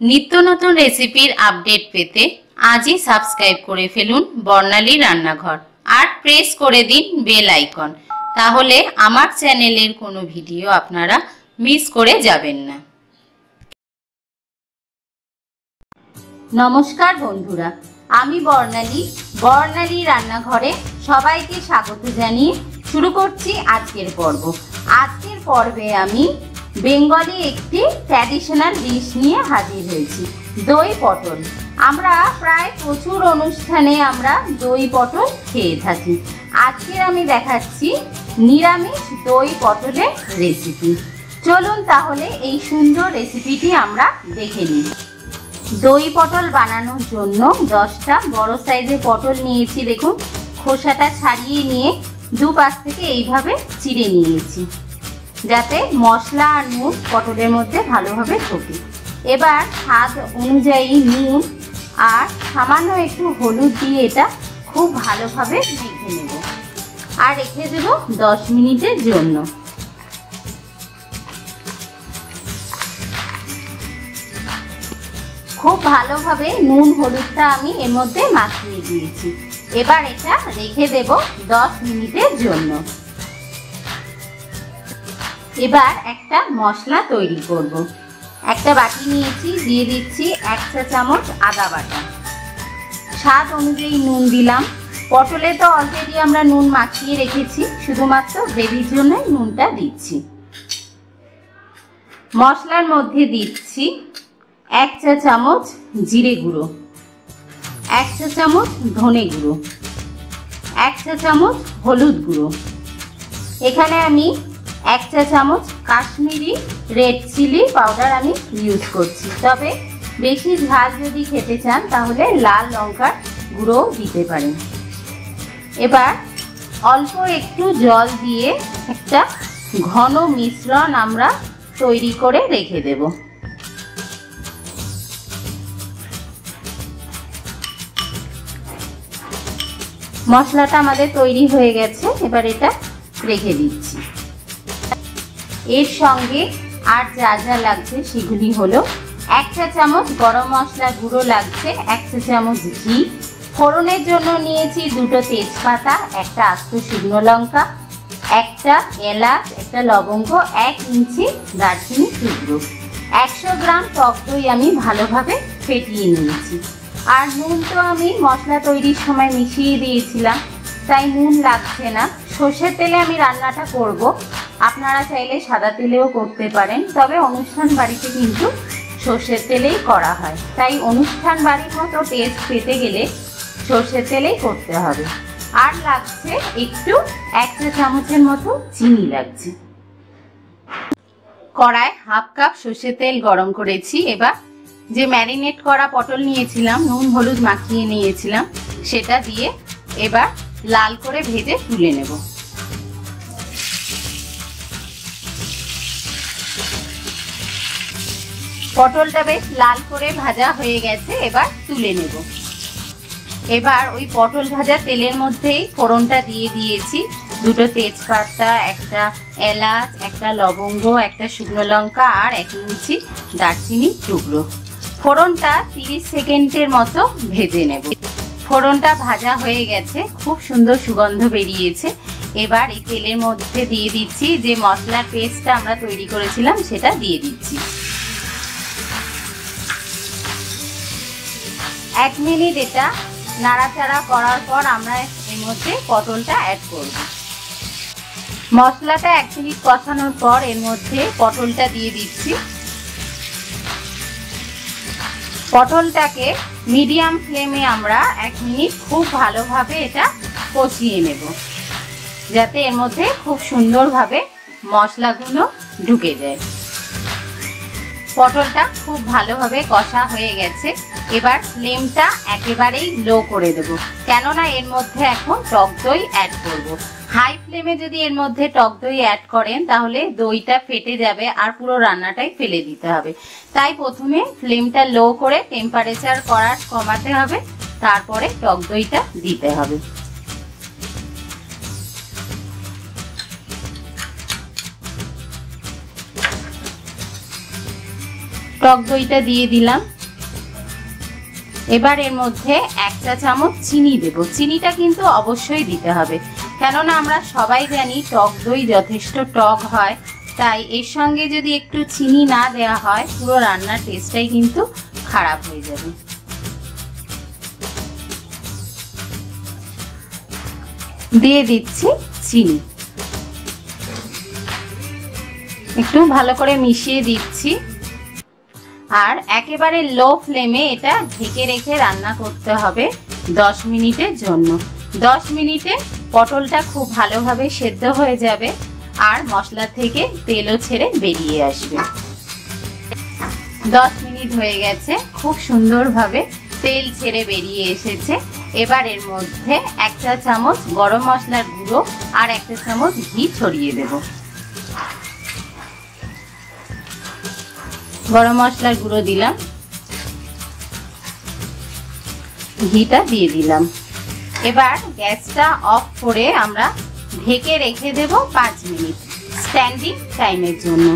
নিত্য নতুন রেসিপির আপডেট পেতে আজই সাবস্ক্রাইব করে ফেলুন বর্ণালী রান্নাঘর। আর প্রেস করে দিন বেল আইকন তাহলে আমার চ্যানেলের কোনো ভিডিও আপনারা মিস করে যাবেন না। নমস্কার বন্ধুরা, আমি বর্ণালী। বর্ণালী রান্নাঘরে সবাইকে স্বাগত জানিয়ে শুরু করছি আজকের পর্ব। আজকের পর্বে আমি বেঙ্গলি একটি ট্র্যাডিশনাল ডিশ নিয়ে হাজির হয়েছি, দই পটল। আমরা প্রায় প্রচুর অনুষ্ঠানে আমরা দই পটল খেয়ে থাকি। আজকের আমি দেখাচ্ছি নিরামিষ দই পটলের রেসিপি চলুন তাহলে এই সুন্দর রেসিপিটি আমরা দেখে নিই। দই পটল বানানোর জন্য দশটা বড় সাইজের পটল নিয়েছি, দেখুন। খোসাটা ছাড়িয়ে নিয়ে দুপাশ থেকে এইভাবে চিড়ে নিয়েছি। যাতে মশলা আর নুন পটলের মধ্যে ভালোভাবে ঢোকে এবার স্বাদ অনুযায়ী নুন আর সামান্য একটু হলুদ দিয়ে এটা খুব ভালোভাবে মেখে নেব। আর রেখে দেব দশ মিনিটের জন্য। খুব ভালোভাবে নুন হলুদটা আমি এর মধ্যে মাখিয়ে দিয়েছি। এবার এটা রেখে দেব দশ মিনিটের জন্য। এবার একটা মশলা তৈরি করব। একটা বাটি নিয়েছি, দিয়ে দিচ্ছি এক চা চামচ আদা বাটা। স্বাদ অনুযায়ী নুন দিলাম। পটলে তো অলরেডি আমরা নুন মাখিয়ে রেখেছি, শুধুমাত্র গ্রেভির জন্য নুনটা দিচ্ছি। মশলার মধ্যে দিচ্ছি এক চা চামচ জিরে গুঁড়ো, এক চা চামচ ধনে গুঁড়ো, এক চা চামচ হলুদ গুঁড়ো। এখানে আমি এক চা চামচ কাশ্মীরি রেড চিলি পাউডার আমি ইউজ করছি। তবে বেশি ঝাল যদি খেতে চান, তাহলে লাল লঙ্কার গুঁড়ো দিতে পারেন। এবার অল্প একটু জল দিয়ে একটা ঘন মিশ্রণ আমরা তৈরি করে রেখে দেব। মশলাটা আমাদের তৈরি হয়ে গেছে, এবার এটা রেখে দিচ্ছি। এর সঙ্গে আর যা যা লাগছে সেগুলি হলো এক চা চামচ গরম মশলা গুঁড়ো লাগছে, এক চা চামচ ঘি। ফোড়নের জন্য নিয়েছি দুটো তেজপাতা, একটা আস্ত শুকনো লঙ্কা, একটা এলাচ, একটা লবঙ্গ, এক ইঞ্চি দারচিনি টুকরো। একশো গ্রাম টক দই আমি ভালোভাবে ফেটিয়ে নিয়েছি। আর নুন তো আমি মশলা তৈরির সময় মিশিয়ে দিয়েছিলাম, তাই নুন লাগছে না। সর্ষের তেলে আমি রান্নাটা করব। আপনারা চাইলে সাদা তেলেও করতে পারেন, তবে অনুষ্ঠান বাড়িতে কিন্তু সর্ষের তেলেই করা হয়। তাই অনুষ্ঠান বাড়ির মতো টেস্ট পেতে গেলে সর্ষের তেলেই করতে হবে। আর লাগছে একটু এক চা চামচের মতো চিনি লাগছে। কড়ায় হাফ কাপ সর্ষের তেল গরম করেছি। এবার যে ম্যারিনেট করা পটল নিয়েছিলাম, নুন, হলুদ মাখিয়ে নিয়েছিলাম, সেটা দিয়ে এবার লাল করে ভেজে তুলে নেব। পটলটা বেশ লাল করে ভাজা হয়ে গেছে, এবার তুলে নেব। এবার ওই পটল ভাজা তেলের মধ্যেই ফোড়নটা দিয়ে দিয়েছি। দুটো তেজপাতা, একটা এলাচ, একটা লবঙ্গ, একটা শুকনো লঙ্কা আর এক ইঞ্চি দারচিনি টুকরো। ফোড়নটা তিরিশ সেকেন্ডের মতো ভেজে নেব। ফোড়নটা ভাজা হয়ে গেছে, খুব সুন্দর সুগন্ধ বেরিয়েছে। এবার এই তেলের মধ্যে দিয়ে দিচ্ছি যে মশলার পেস্টটা আমরা তৈরি করেছিলাম, সেটা দিয়ে দিচ্ছি। এক মিনিট এটা নাড়াচাড়া করার পর আমরা এর মধ্যে পটলটা অ্যাড করব। মশলাটা এক মিনিট কষানোর পর এর মধ্যে পটলটা দিয়ে দিচ্ছি। পটলটাকে মিডিয়াম ফ্লেমে আমরা এক মিনিট খুব ভালোভাবে এটা কষিয়ে নেব, যাতে এর মধ্যে খুব সুন্দরভাবে মশলাগুলো ঢুকে যায়। পটলটা খুব ভালোভাবে কষা হয়ে গেছে। এবার ফ্লেমটা একেবারেই লো করে দেব। কেননা এর মধ্যে এখন টক দই অ্যাড করব। হাই ফ্লেমে যদি এর মধ্যে টক দই অ্যাড করেন, তাহলে দইটা ফেটে যাবে আর পুরো রান্নাটাই ফেলে দিতে হবে। তাই প্রথমে ফ্লেমটা লো করে টেম্পারেচার করার কমাতে হবে, তারপরে টক দইটা দিতে হবে। টক দইটা দিয়ে দিলাম। এবার এর মধ্যে এক চা চামচ চিনি দেব। চিনিটা কিন্তু অবশ্যই দিতে হবে। কেননা আমরা সবাই জানি টক দই যথেষ্ট টক হয়। তাই এর সঙ্গে যদি একটু চিনি না দেওয়া হয়, পুরো রান্নার টেস্টটাই কিন্তু খারাপ হয়ে যাবে। দিয়ে দিচ্ছি চিনি। একটু ভালো করে মিশিয়ে দিচ্ছি। আর একেবারে লো ফ্লেমে এটা ঢেকে রেখে রান্না করতে হবে দশ মিনিটের জন্য। দশ মিনিটে পটলটা খুব ভালোভাবে সেদ্ধ হয়ে যাবে আর মশলা থেকে তেলও ছেড়ে বেরিয়ে আসবে। দশ মিনিট হয়ে গেছে, খুব সুন্দরভাবে তেল ছেড়ে বেরিয়ে এসেছে। এবার এর মধ্যে একটা চামচ গরম মশলার গুঁড়ো আর একটা চামচ ঘি ছড়িয়ে দেব। গরম মশলার গুঁড়ো দিলাম। ঘিটা দিয়ে দিলাম। এবার গ্যাসটা অফ করে আমরা ঢেকে রেখে দেব পাঁচ মিনিট স্ট্যান্ডিং টাইমের জন্য।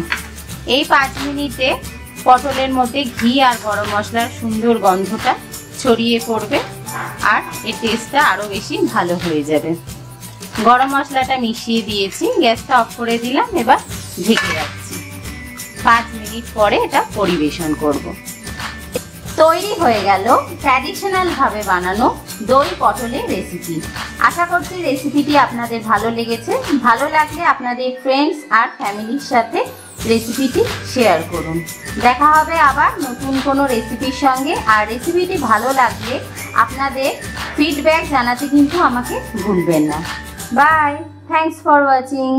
এই পাঁচ মিনিটে পটলের মধ্যে ঘি আর গরম মশলার সুন্দর গন্ধটা ছড়িয়ে পড়বে আর এর টেস্টটা আরও বেশি ভালো হয়ে যাবে। গরম মশলাটা মিশিয়ে দিয়েছি, গ্যাসটা অফ করে দিলাম, এবার ঢেকে রাখছি পাঁচ মিনিট পরে এটা পরিবেশন করব। তৈরি হয়ে গেল ট্র্যাডিশনাল ভাবে বানানো দই পটলের রেসিপি আশা করছি রেসিপিটি আপনাদের ভালো লেগেছে। ভালো লাগলে আপনাদের ফ্রেন্ডস আর ফ্যামিলির সাথে রেসিপিটি শেয়ার করুন। দেখা হবে আবার নতুন কোনো রেসিপির সঙ্গে। আর রেসিপিটি ভালো লাগলে আপনাদের ফিডব্যাক জানাতে কিন্তু আমাকে ভুলবেন না। By thanks for watching